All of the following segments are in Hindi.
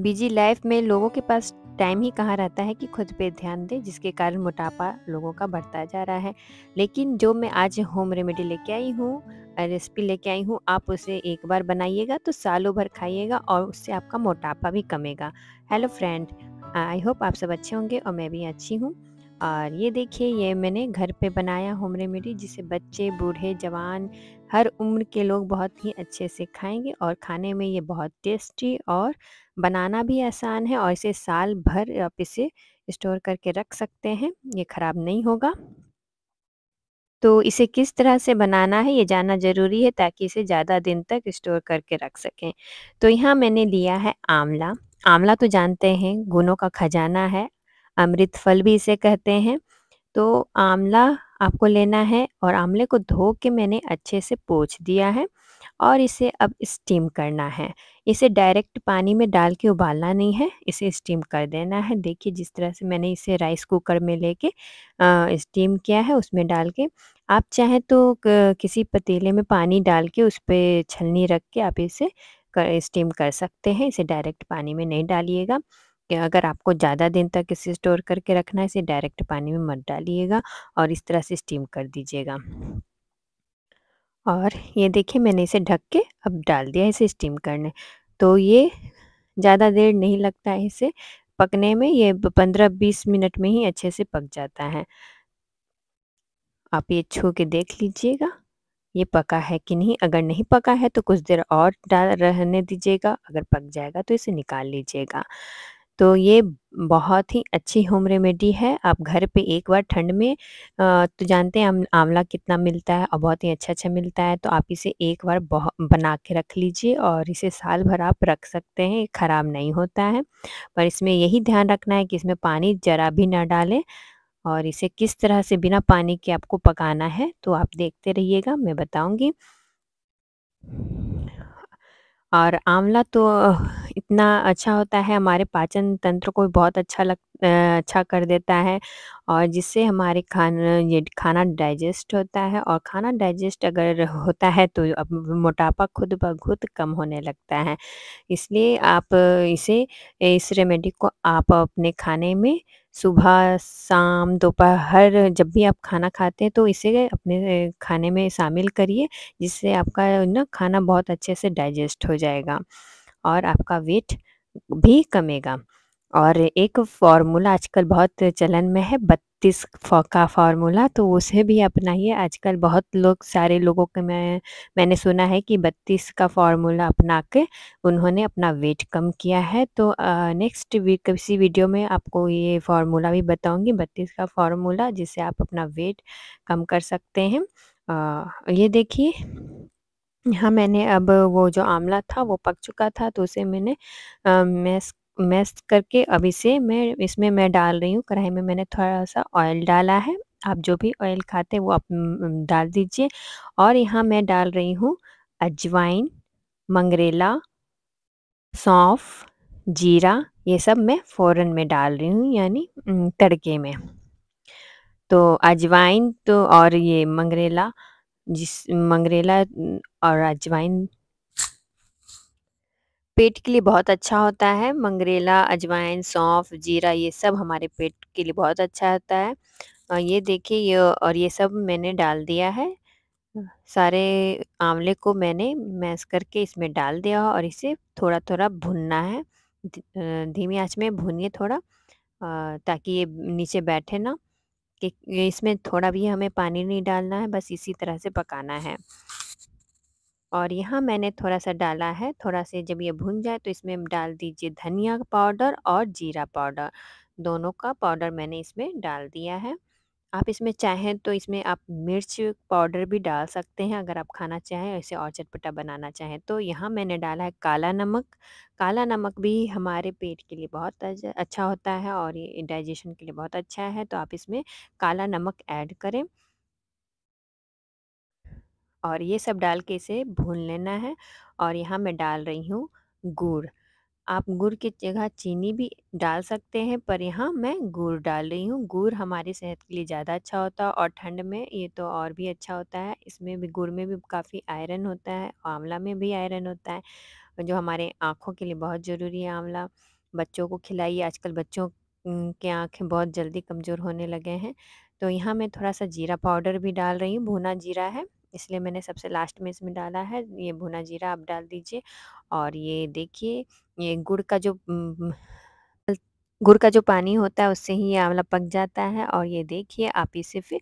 बिज़ी लाइफ में लोगों के पास टाइम ही कहाँ रहता है कि खुद पे ध्यान दें, जिसके कारण मोटापा लोगों का बढ़ता जा रहा है। लेकिन जो मैं आज होम रेमेडी लेके आई हूँ रेसिपी लेके आई हूँ, आप उसे एक बार बनाइएगा तो सालों भर खाइएगा और उससे आपका मोटापा भी कमेगा। हेलो फ्रेंड आई होप आप सब अच्छे होंगे और मैं भी अच्छी हूँ। और ये देखिए, ये मैंने घर पे बनाया होम रेमेडी जिसे बच्चे, बूढ़े, जवान हर उम्र के लोग बहुत ही अच्छे से खाएँगे और खाने में ये बहुत टेस्टी और बनाना भी आसान है और इसे साल भर आप इसे स्टोर करके रख सकते हैं, ये ख़राब नहीं होगा। तो इसे किस तरह से बनाना है ये जानना ज़रूरी है ताकि इसे ज़्यादा दिन तक स्टोर करके रख सकें। तो यहाँ मैंने लिया है आंवला। आंवला तो जानते हैं, गुणों का खजाना है, अमृत फल भी इसे कहते हैं। तो आंवला आपको लेना है और आंवले को धो के मैंने अच्छे से पोछ दिया है और इसे अब स्टीम करना है। इसे डायरेक्ट पानी में डाल के उबालना नहीं है, इसे स्टीम कर देना है। देखिए जिस तरह से मैंने इसे राइस कुकर में लेके स्टीम किया है उसमें डाल के। आप चाहें तो किसी पतीले में पानी डाल के उस पर छलनी रख के आप इसे कर स्टीम कर सकते हैं। इसे डायरेक्ट पानी में नहीं डालिएगा। कि अगर आपको ज़्यादा दिन तक इसे स्टोर करके रखना है, इसे डायरेक्ट पानी में मत डालिएगा और इस तरह से स्टीम कर दीजिएगा। और ये देखिए, मैंने इसे ढक के अब डाल दिया इसे स्टीम करने। तो ये ज़्यादा देर नहीं लगता है इसे पकने में, ये पंद्रह बीस मिनट में ही अच्छे से पक जाता है। आप ये छू के देख लीजिएगा, ये पका है कि नहीं? अगर नहीं पका है तो कुछ देर और डाल रहने दीजिएगा, अगर पक जाएगा तो इसे निकाल लीजिएगा। तो ये बहुत ही अच्छी होम रेमेडी है। आप घर पे एक बार ठंड में तो जानते हैं आंवला कितना मिलता है और बहुत ही अच्छा अच्छा मिलता है तो आप इसे एक बार बना के रख लीजिए और इसे साल भर आप रख सकते हैं ख़राब नहीं होता है। पर इसमें यही ध्यान रखना है कि इसमें पानी ज़रा भी ना डालें और इसे किस तरह से बिना पानी के आपको पकाना है तो आप देखते रहिएगा, मैं बताऊँगी। और आंवला तो इतना अच्छा होता है, हमारे पाचन तंत्र को भी बहुत अच्छा लग अच्छा कर देता है और जिससे हमारे खाना, ये खाना डाइजेस्ट होता है और खाना डाइजेस्ट अगर होता है तो अब मोटापा खुद ब खुद कम होने लगता है। इसलिए आप इसे, इस रेमेडी को आप अपने खाने में सुबह, शाम, दोपहर जब भी आप खाना खाते हैं तो इसे अपने खाने में शामिल करिए, जिससे आपका ना खाना बहुत अच्छे से डाइजेस्ट हो जाएगा। और आपका वेट भी कमेगा। और एक फ़ॉर्मूला आजकल बहुत चलन में है बत्तीस का फ़ॉर्मूला तो उसे भी अपनाइए। आजकल बहुत लोग सारे लोगों के मैं मैंने सुना है कि बत्तीस का फ़ॉर्मूला अपना के उन्होंने अपना वेट कम किया है। तो नेक्स्ट वीक किसी वीडियो में आपको ये फ़ॉर्मूला भी बताऊँगी बत्तीस का फ़ॉर्मूला जिससे आप अपना वेट कम कर सकते हैं। आ, ये देखिए। यहाँ मैंने अब वो जो आंवला था वो पक चुका था तो उसे मैंने मैश मैश करके अब इसे मैं इसमें मैं डाल रही हूँ। कढ़ाई में मैंने थोड़ा-सा ऑयल डाला है। आप जो भी ऑयल खाते हैं वो आप डाल दीजिए। और यहाँ मैं डाल रही हूँ अजवाइन, मंगरेला, सौंफ, जीरा ये सब मैं फ़ौरन में डाल रही हूँ यानी तड़के में। तो अजवाइन तो और ये मंगरेला जिस मंगरेला और अजवाइन। पेट के लिए बहुत अच्छा होता है। मंगरेला, अजवाइन, सौंफ, जीरा ये सब हमारे पेट के लिए बहुत अच्छा होता है। और ये देखिए, ये और ये सब मैंने डाल दिया है। सारे आंवले को मैंने मैश करके इसमें डाल दिया और इसे थोड़ा थोड़ा भुनना है। धीमी आँच में भूनिए थोड़ा ताकि ये नीचे बैठे ना। कि इसमें थोड़ा भी हमें पानी नहीं डालना है बस इसी तरह से पकाना है और यहाँ मैंने थोड़ा-सा डाला है, थोड़ा से जब ये भुन जाए तो इसमें डाल दीजिए धनिया पाउडर और जीरा पाउडर, दोनों का पाउडर मैंने इसमें डाल दिया है। आप इसमें चाहें तो इसमें आप मिर्च पाउडर भी डाल सकते हैं, अगर आप खाना चाहें, इसे और चटपटा बनाना चाहें। तो यहाँ मैंने डाला है काला नमक। काला नमक भी हमारे पेट के लिए बहुत अच्छा होता है और ये डाइजेशन के लिए बहुत अच्छा है तो आप इसमें काला नमक ऐड करें। और ये सब डाल के इसे भून लेना है। और यहाँ मैं डाल रही हूँ गुड़। आप गुड़ की जगह चीनी भी डाल सकते हैं पर यहाँ मैं गुड़ डाल रही हूँ। गुड़ हमारी सेहत के लिए ज़्यादा अच्छा होता है और ठंड में ये तो और भी अच्छा होता है। इसमें भी गुड़ में भी काफ़ी आयरन होता है आंवला में भी आयरन होता है जो हमारे आँखों के लिए बहुत ज़रूरी है आंवला। बच्चों को खिलाइए आजकल बच्चों के आँखें बहुत जल्दी कमज़ोर होने लगे हैं। तो यहाँ मैं थोड़ा-सा जीरा पाउडर भी डाल रही हूँ, भुना जीरा है। इसलिए मैंने सबसे लास्ट में इसमें डाला है। ये भुना जीरा आप डाल दीजिए और ये देखिए ये गुड़ का जो गुड़ का जो पानी होता है उससे ही ये आंवला पक जाता है और ये देखिए आप इसे फिर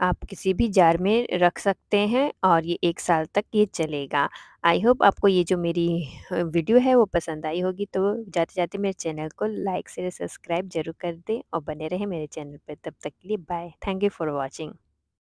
आप किसी भी जार में रख सकते हैं और ये एक साल तक ये चलेगा। आई होप आपको ये जो मेरी वीडियो है वो पसंद आई होगी तो जाते-जाते मेरे चैनल को लाइक, से सब्सक्राइब ज़रूर कर दें और बने रहें मेरे चैनल पर तब तक के लिए bye. Thank you for watching.